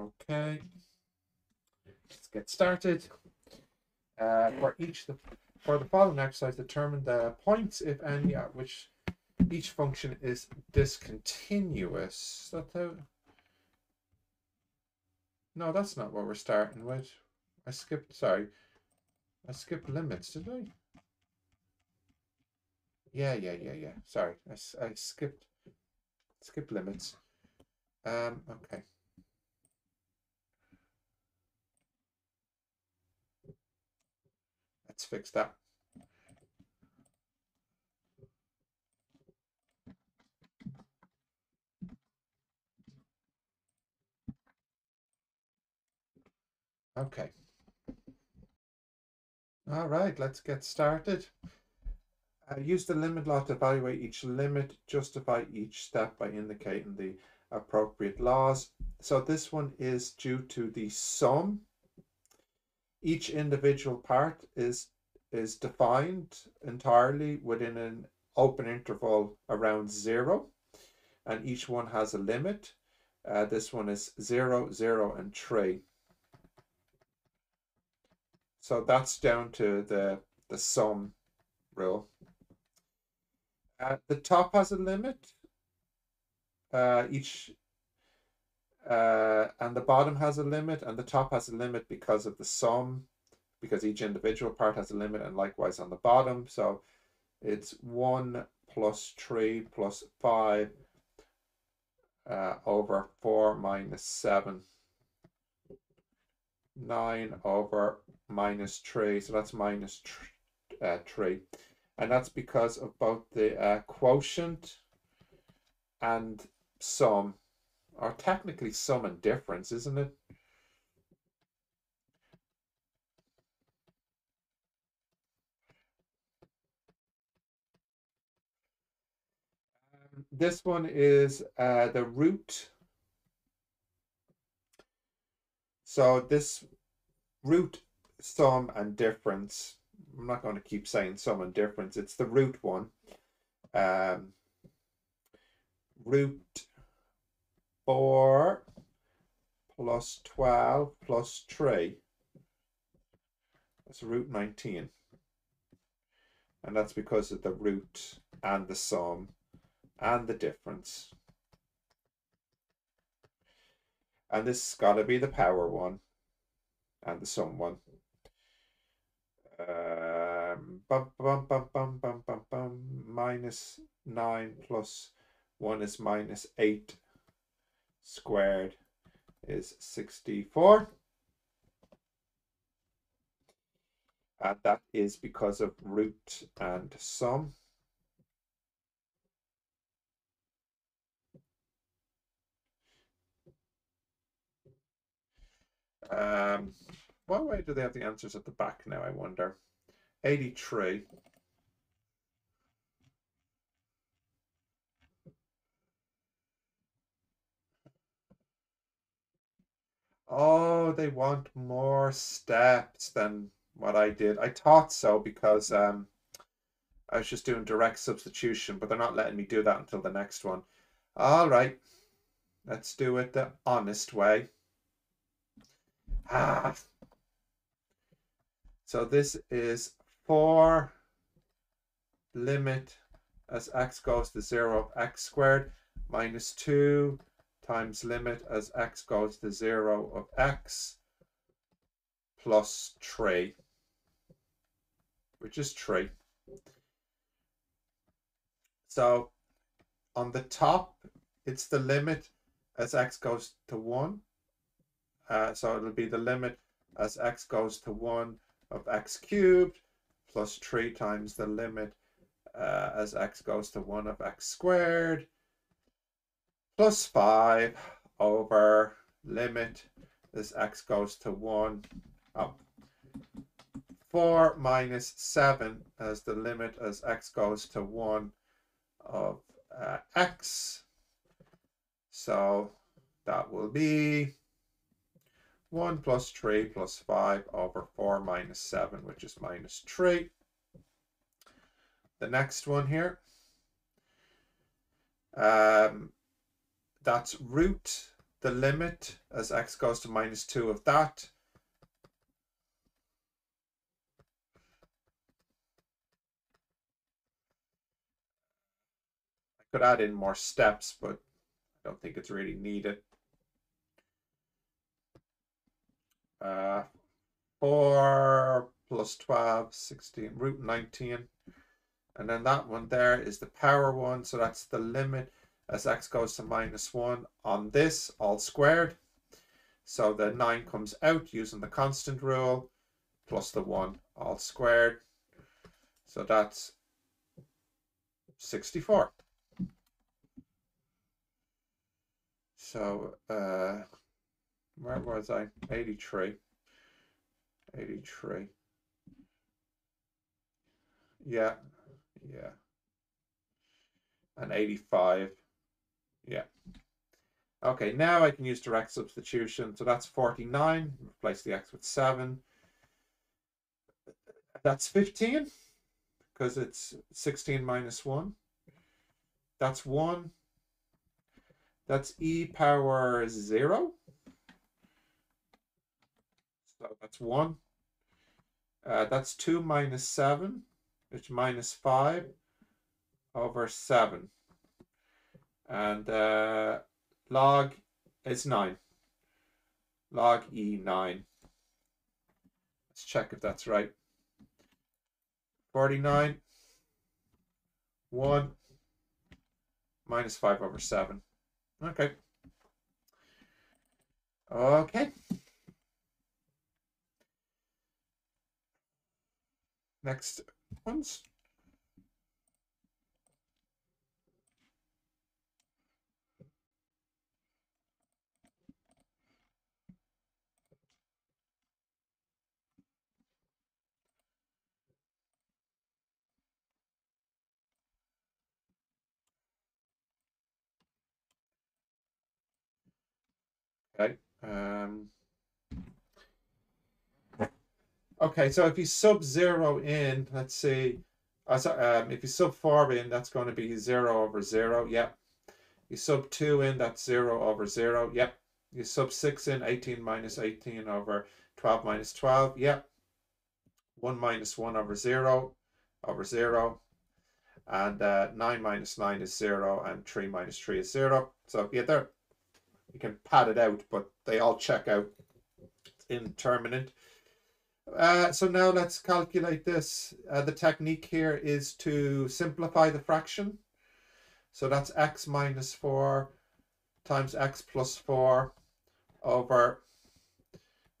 Okay. Let's get started. Uh, for each the for the following exercise, determine the points, if any, at which each function is discontinuous. Is that how? No, that's not what we're starting with. I skipped. Sorry, I skipped limits. Did I? Yeah, yeah, yeah, yeah. Sorry, I, I skipped skipped limits. Um. Okay. Fix that. Okay. All right, let's get started. Uh, use the limit law to evaluate each limit, justify each step by indicating the appropriate laws. So this one is due to the sum. Each individual part is is defined entirely within an open interval around zero, and each one has a limit. Uh, this one is zero, zero, and three. So that's down to the the sum rule. Uh, the top has a limit. Uh, each uh, and the bottom has a limit, and the top has a limit because of the sum, because each individual part has a limit, and likewise on the bottom. So it's one plus three plus five uh, over four minus seven. Nine over minus 3, so that's minus uh, 3. And that's because of both the uh, quotient and sum, or technically sum and difference, isn't it? This one is uh, the root. So this root sum and difference. I'm not going to keep saying sum and difference. It's the root one. Um, root 4 plus 12 plus 3. That's root 19. And that's because of the root and the sum and the difference. And this has got to be the power one and the sum one. Um, bum, bum, bum, bum, bum, bum, bum, minus 9 plus 1 is minus 8 squared is 64. And that is because of root and sum. Um, what way do they have the answers at the back now, I wonder? 83. Oh, they want more steps than what I did. I thought so because um, I was just doing direct substitution, but they're not letting me do that until the next one. All right, let's do it the honest way. Ah. So this is 4 limit as x goes to 0 of x squared minus 2 times limit as x goes to 0 of x plus 3, which is 3. So on the top, it's the limit as x goes to 1. Uh, so it'll be the limit as x goes to 1 of x cubed plus 3 times the limit uh, as x goes to 1 of x squared plus 5 over limit as x goes to 1 up. 4 minus 7 as the limit as x goes to 1 of uh, x. So that will be 1 plus 3 plus 5 over 4 minus 7, which is minus 3. The next one here, um, that's root the limit as x goes to minus 2 of that. I could add in more steps, but I don't think it's really needed. Uh, 4 plus 12, 16, root 19. And then that one there is the power one. So that's the limit as x goes to minus 1 on this, all squared. So the 9 comes out using the constant rule, plus the 1, all squared. So that's 64. So, uh, where was I? 83. 83. Yeah, yeah. And 85. Yeah. Okay, now I can use direct substitution. So that's 49. Replace the x with 7. That's 15 because it's 16 minus 1. That's 1. That's e power 0. So that's 1. Uh, that's 2 minus 7, which minus 5 over 7 and uh, log is 9. Log E9. Let's check if that's right. 49, 1, minus 5 over 7. Okay. Okay. Next ones. Okay. Um, okay, so if you sub zero in, let's see, uh, um, if you sub four in, that's going to be zero over zero. Yep. You sub two in, that's zero over zero. Yep. You sub six in, 18 minus 18 over 12 minus 12. Yep. One minus one over zero over zero. And uh, nine minus nine is zero and three minus three is zero. So yeah, there you can pad it out, but they all check out It's indeterminate. Uh, so now let's calculate this. Uh, the technique here is to simplify the fraction. So that's x minus 4 times x plus 4 over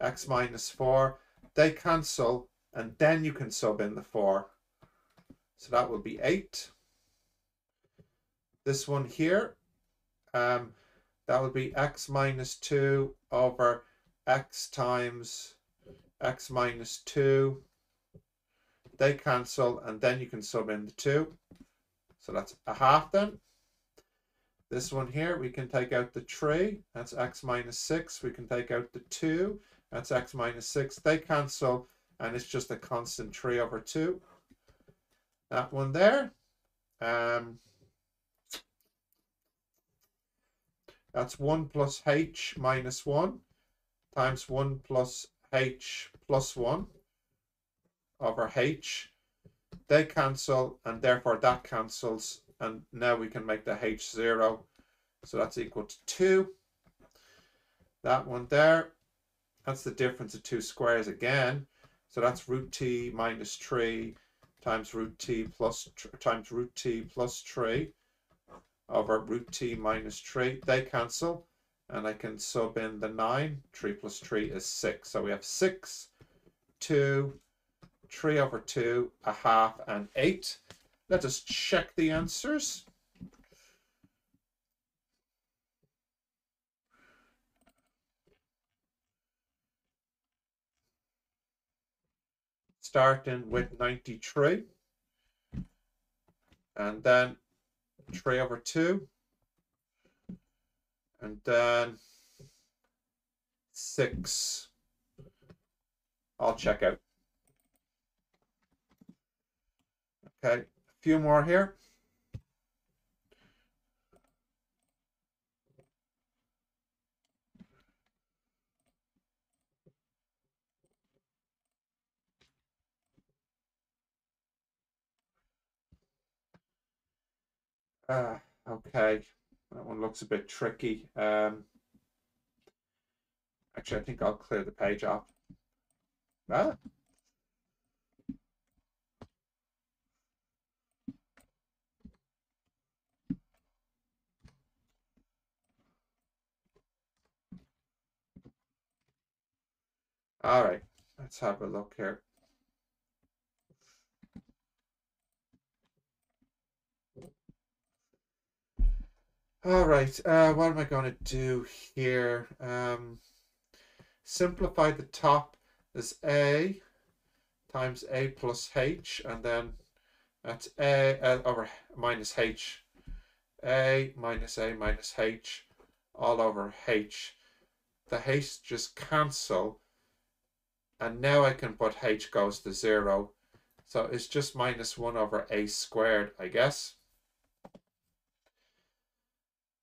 x minus 4. They cancel and then you can sub in the 4. So that will be 8. This one here, um, that would be x minus 2 over x times x minus 2. They cancel, and then you can sub in the 2. So that's a half then. This one here, we can take out the 3. That's x minus 6. We can take out the 2. That's x minus 6. They cancel, and it's just a constant 3 over 2. That one there. Um, That's 1 plus h minus 1 times 1 plus h plus 1 over h. They cancel and therefore that cancels and now we can make the h 0. So that's equal to 2. That one there, that's the difference of two squares again. So that's root t minus 3 times root t plus times root t plus 3 over root t minus 3. They cancel. And I can sub in the 9. 3 plus 3 is 6. So we have 6, 2, 3 over 2, a half, and 8. Let us check the answers. Starting with 93. And then 3 over 2 and then six. I'll check out. Okay, a few more here. Uh, okay that one looks a bit tricky. Um, actually, I think I'll clear the page up. Ah. All right, let's have a look here. All right, uh, what am I going to do here? Um, simplify the top as a times a plus h, and then that's a uh, over minus h. a minus a minus h all over h. The h just cancel, and now I can put h goes to 0. So it's just minus 1 over a squared, I guess.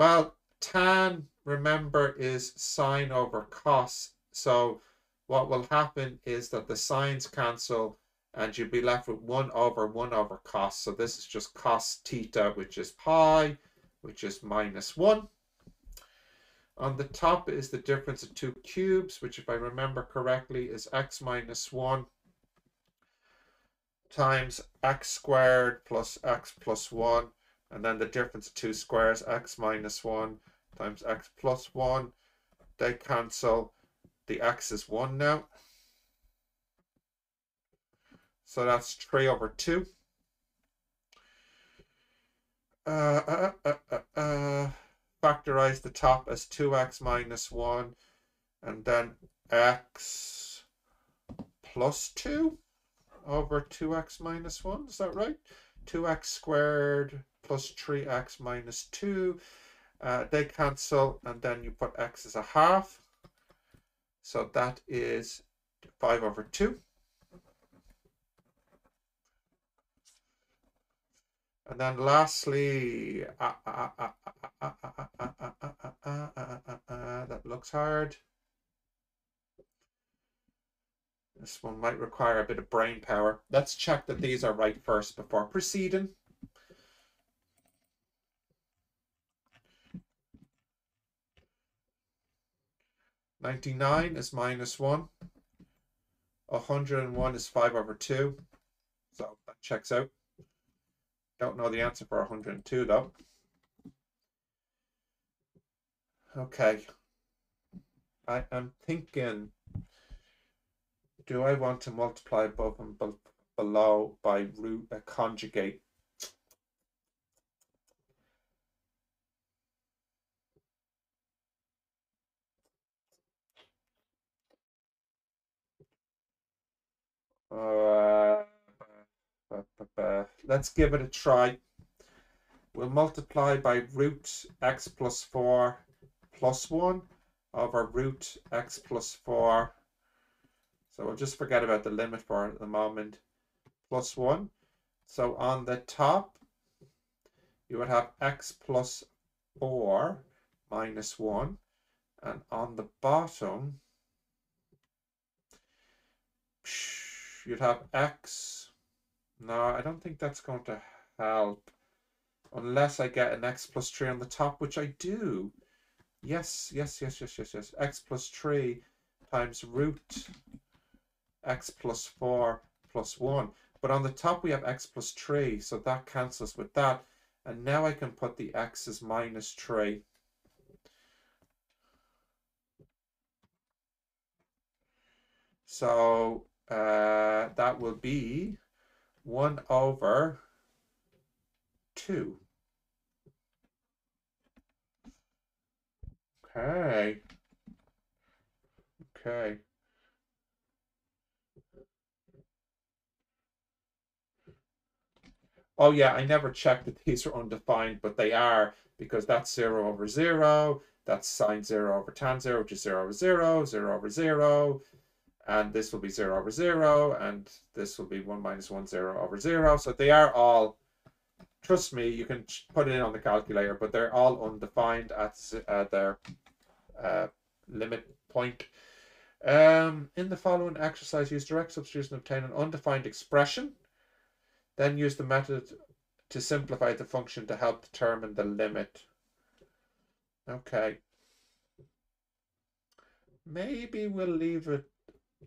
Well, tan, remember, is sine over cos. So what will happen is that the sines cancel and you'll be left with 1 over 1 over cos. So this is just cos theta, which is pi, which is minus 1. On the top is the difference of two cubes, which if I remember correctly is x minus 1 times x squared plus x plus 1 and then the difference of two squares, x minus 1 times x plus 1. They cancel. The x is 1 now. So that's 3 over 2. Uh, uh, uh, uh, uh, factorize the top as 2x minus 1 and then x plus 2 over 2x minus 1. Is that right? 2x squared plus 3x minus 2. Uh, they cancel and then you put x as a half. So that is 5 over 2. And then lastly, that looks hard. This one might require a bit of brain power. Let's check that these are right first before proceeding. 99 is minus 1. 101 is 5 over 2. So that checks out. Don't know the answer for 102 though. Okay. I am thinking, do I want to multiply above and below by root a conjugate Let's give it a try. We'll multiply by root x plus 4 plus 1 over root x plus 4. So we'll just forget about the limit for the moment. Plus 1. So on the top, you would have x plus 4 minus 1. And on the bottom, you'd have x. No, I don't think that's going to help. Unless I get an x plus 3 on the top, which I do. Yes, yes, yes, yes, yes, yes. x plus 3 times root x plus 4 plus 1. But on the top we have x plus 3, so that cancels with that. And now I can put the x as minus 3. So uh, that will be 1 over 2. Okay. Okay. Oh yeah, I never checked that these are undefined, but they are because that's 0 over 0, that's sine 0 over tan 0, which is 0 over 0, 0 over 0, and this will be 0 over 0, and this will be 1 minus 1, 0 over 0. So they are all, trust me, you can put it in on the calculator, but they're all undefined at uh, their uh, limit point. Um, in the following exercise, use direct substitution to obtain an undefined expression. Then use the method to simplify the function to help determine the limit. Okay. Maybe we'll leave it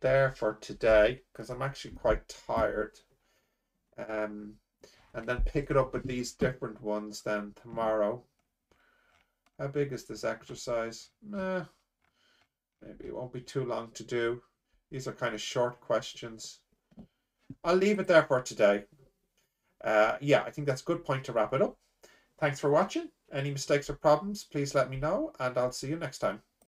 there for today because I'm actually quite tired. Um, and then pick it up with these different ones then tomorrow. How big is this exercise? Eh, maybe it won't be too long to do. These are kind of short questions. I'll leave it there for today. Uh, yeah, I think that's a good point to wrap it up. Thanks for watching. Any mistakes or problems, please let me know, and I'll see you next time.